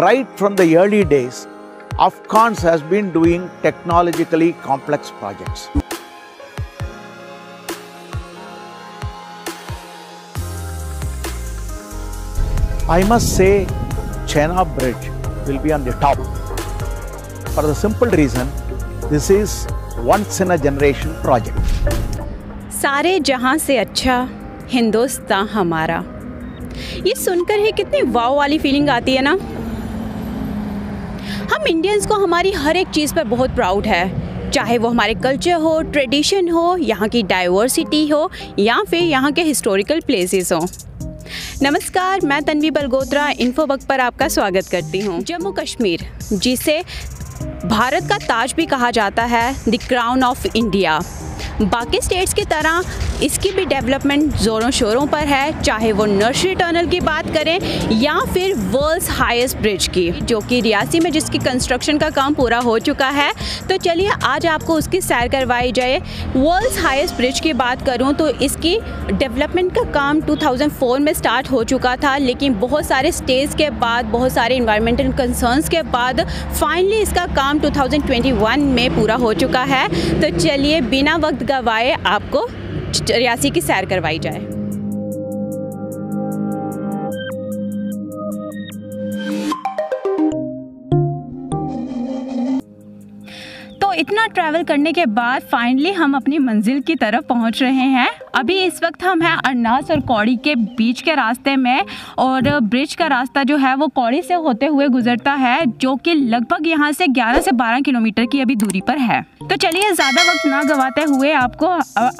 right from the early days, Afghans has been doing technologically complex projects. I must say, Chena Bridge will be on the top. For the simple reason, this is once in a generation project. सारे जहाँ से अच्छा हिंदुस्तान हमारा ये सुनकर ही कितनी वाव वाली feeling आती है ना हम इंडियंस को हमारी हर एक चीज़ पर बहुत प्राउड है। चाहे वो हमारे कल्चर हो ट्रेडिशन हो, यहाँ की डाइवर्सिटी हो, या फिर यहाँ के हिस्टोरिकल प्लेसेस हो। नमस्कार, मैं तन्वी बलगोत्रा इन्फो वक्त पर आपका स्वागत करती हूँ। जम्मू कश्मीर, जिसे भारत का ताज भी कहा जाता है द क्राउन ऑफ़ इंडिया बाकी स्टेट्स की तरह इसकी भी डेवलपमेंट ज़ोरों शोरों पर है, चाहे वो नर्सरी टनल की बात करें या फिर वर्ल्ड्स हाईएस्ट ब्रिज की, जो कि रियासी में जिसकी कंस्ट्रक्शन का काम पूरा हो चुका है। तो चलिए आज आपको उसकी सैर करवाई जाए। वर्ल्ड्स हाईएस्ट ब्रिज की बात करूँ तो इसकी डेवलपमेंट का काम 2004 में स्टार्ट हो चुका था, लेकिन बहुत सारे स्टेज के बाद, बहुत सारे इन्वायरमेंटल कंसर्न्स के बाद फाइनली इसका काम 2021 में पूरा हो चुका है। तो चलिए बिना वक्त गवाए आपको रियासी की सैर करवाई जाए। तो इतना ट्रैवल करने के बाद फाइनली हम अपनी मंजिल की तरफ़ पहुँच रहे हैं। अभी इस वक्त हम हैं अरनास और कौड़ी के बीच के रास्ते में और ब्रिज का रास्ता जो है वो कौड़ी से होते हुए गुजरता है, जो कि लगभग यहाँ से 11 से 12 किलोमीटर की अभी दूरी पर है। तो चलिए, ज़्यादा वक्त ना गवाते हुए आपको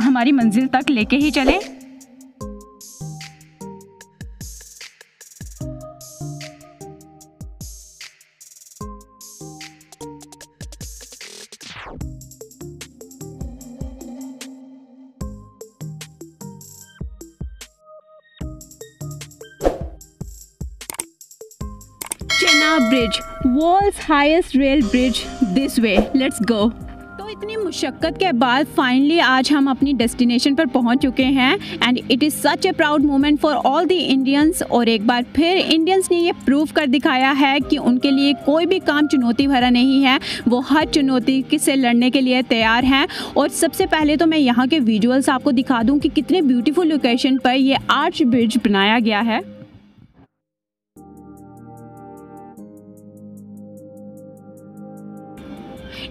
हमारी मंजिल तक लेके ही चलें। Chenab bridge world's highest rail bridge this way let's go तो इतनी मुशक्क़त के बाद फाइनली आज हम अपनी डेस्टिनेशन पर पहुँच चुके हैं and it is such a proud moment for all the Indians और एक बार फिर इंडियंस ने ये प्रूव कर दिखाया है कि उनके लिए कोई भी काम चुनौती भरा नहीं है। वो हर चुनौती से लड़ने के लिए तैयार हैं। और सबसे पहले तो मैं यहाँ के विजुअल्स आपको दिखा दूँ कि कितने ब्यूटीफुल लोकेशन पर ये आर्च ब्रिज बनाया गया है।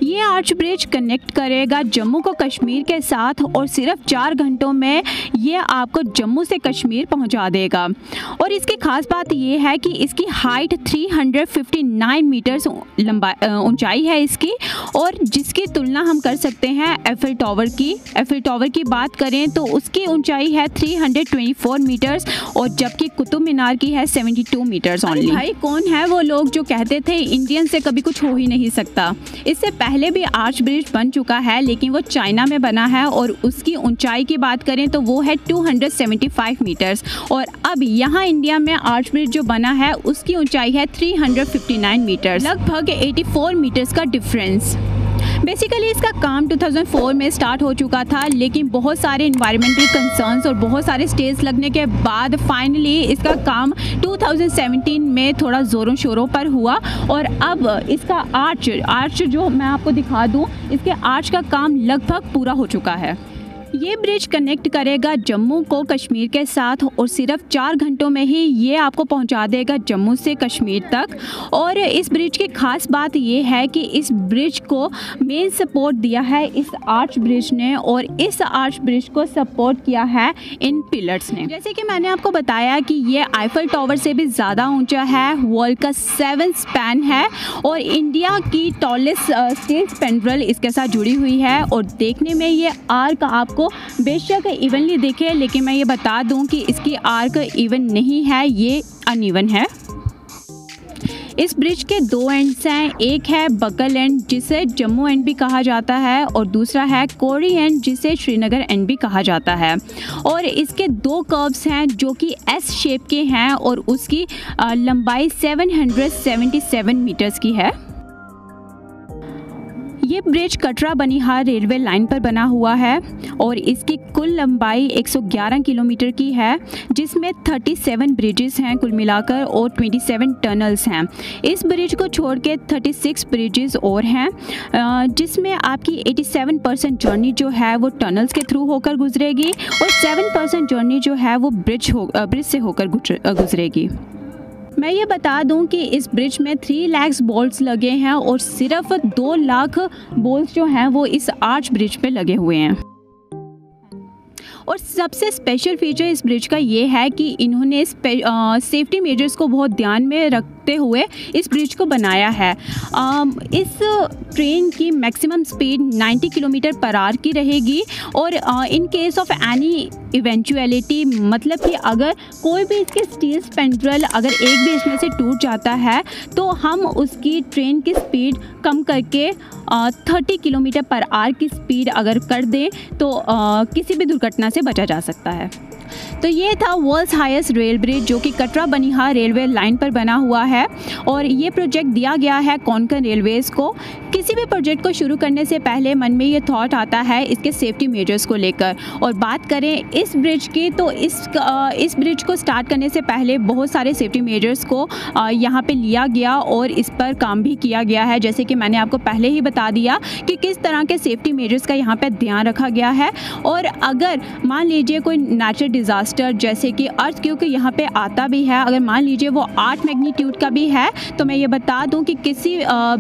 ये आर्च ब्रिज कनेक्ट करेगा जम्मू को कश्मीर के साथ और सिर्फ़ चार घंटों में ये आपको जम्मू से कश्मीर पहुँचा देगा। और इसकी ख़ास बात ये है कि इसकी हाइट 359 मीटर्स लंबा ऊंचाई है इसकी और जिसकी तुलना हम कर सकते हैं एफिल टावर की। एफिल टावर की बात करें तो उसकी ऊंचाई है 324 मीटर्स और जबकि कुतुब मीनार की है 72 मीटर्स ऑनली भाई कौन है वो लोग जो कहते थे इंडियन से कभी कुछ हो ही नहीं सकता। इससे पहले भी आर्च ब्रिज बन चुका है, लेकिन वो चाइना में बना है और उसकी ऊंचाई की बात करें तो वो है 275 मीटर्स और अब यहाँ इंडिया में आर्च ब्रिज जो बना है, उसकी ऊंचाई है 359 मीटर्स लगभग 84 मीटर्स का डिफरेंस बेसिकली इसका काम 2004 में स्टार्ट हो चुका था, लेकिन बहुत सारे इन्वायरमेंटल कंसर्न्स और बहुत सारे स्टेज लगने के बाद फाइनली इसका काम 2017 में थोड़ा ज़ोरों शोरों पर हुआ। और अब इसका आर्च आर्च जो मैं आपको दिखा दूँ, इसके आर्च का काम लगभग पूरा हो चुका है। ये ब्रिज कनेक्ट करेगा जम्मू को कश्मीर के साथ और सिर्फ़ चार घंटों में ही ये आपको पहुँचा देगा जम्मू से कश्मीर तक। और इस ब्रिज की खास बात ये है कि इस ब्रिज को मेन सपोर्ट दिया है इस आर्च ब्रिज ने और इस आर्च ब्रिज को सपोर्ट किया है इन पिलर्स ने। जैसे कि मैंने आपको बताया कि ये आईफल टावर से भी ज़्यादा ऊँचा है वर्ल्ड का सेवन स्पैन है और इंडिया की टॉलेस्ट स्टेट स्पेंड्रल इसके साथ जुड़ी हुई है और देखने में ये आर्क आपको आपको बेशक इवनली दिखे, लेकिन मैं ये बता दूँ कि इसकी आर्क इवन नहीं है, ये अनइवन है। इस ब्रिज के दो एंड्स हैं, एक है बकल एंड जिसे जम्मू एंड भी कहा जाता है, और दूसरा है कोरी एंड जिसे श्रीनगर एंड भी कहा जाता है। और इसके दो कर्व्स हैं, जो कि एस शेप के हैं, और उसकी लंबाई 777 मीटर्स की है। ये ब्रिज कटरा बनिहार रेलवे लाइन पर बना हुआ है और इसकी कुल लंबाई 111 किलोमीटर की है, जिसमें 37 ब्रिजेस हैं कुल मिलाकर और 27 टनल्स हैं। इस ब्रिज को छोड़ के 36 ब्रिजेस और हैं जिसमें आपकी 87 परसेंट जर्नी जो है वो टनल्स के थ्रू होकर गुजरेगी और 7 परसेंट जर्नी जो है वो ब्रिज हो ब्रिज से होकर गुजरेगी। मैं ये बता दूँ कि इस ब्रिज में थ्री लैक्स बोल्ट्स लगे हैं और सिर्फ़ दो लाख बोल्ट्स जो हैं वो इस आर्च ब्रिज पे लगे हुए हैं। और सबसे स्पेशल फीचर इस ब्रिज का ये है कि इन्होंने सेफ्टी मेजर्स को बहुत ध्यान में रखते हुए इस ब्रिज को बनाया है। इस ट्रेन की maximum speed 90 kilometre per hour की रहेगी और in case of any eventuality मतलब कि अगर कोई भी इसके स्टील स्पेंड्रल अगर एक भी इसमें से टूट जाता है तो हम उसकी ट्रेन की स्पीड कम करके थर्टी किलोमीटर पर आर की स्पीड अगर कर दें तो आ, किसी भी दुर्घटना से बचा जा सकता है। तो ये था वर्ल्ड्स हाईएस्ट रेल ब्रिज जो कि कटरा बनिहार रेलवे लाइन पर बना हुआ है। और ये प्रोजेक्ट दिया गया है कौनकन रेलवेज़ को। किसी भी प्रोजेक्ट को शुरू करने से पहले मन में ये थॉट आता है इसके सेफ्टी मेजर्स को लेकर। और बात करें इस ब्रिज की तो इस इस ब्रिज को स्टार्ट करने से पहले बहुत सारे सेफ्टी मेजर्स को यहाँ पे लिया गया और इस पर काम भी किया गया है। जैसे कि मैंने आपको पहले ही बता दिया कि किस तरह के सेफ्टी मेजर्स का यहाँ पर ध्यान रखा गया है। और अगर मान लीजिए कोई नेचुरल डिज़ास्टर जैसे कि अर्थ क्योंकि यहाँ पे आता भी है। अगर मान लीजिए वो आठ मैग्नीट्यूड का भी है तो मैं ये बता दूँ कि किसी आ, आ,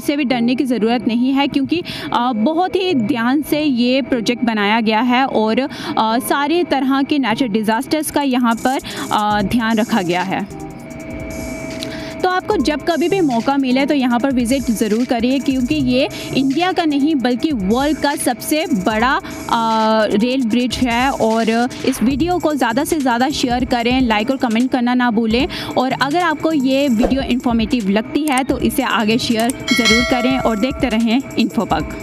से भी डरने की ज़रूरत नहीं है क्योंकि आ, बहुत ही ध्यान से ये प्रोजेक्ट बनाया गया है और आ, सारे तरह के नेचुरल डिज़ास्टर्स का यहाँ पर ध्यान रखा गया है। तो आपको जब कभी भी मौका मिले तो यहाँ पर विज़िट ज़रूर करिए क्योंकि ये इंडिया का नहीं बल्कि वर्ल्ड का सबसे बड़ा आ, रेल ब्रिज है। और इस वीडियो को ज़्यादा से ज़्यादा शेयर करें लाइक और कमेंट करना ना भूलें। और अगर आपको ये वीडियो इन्फॉर्मेटिव लगती है तो इसे आगे शेयर ज़रूर करें और देखते रहें इन्फोपक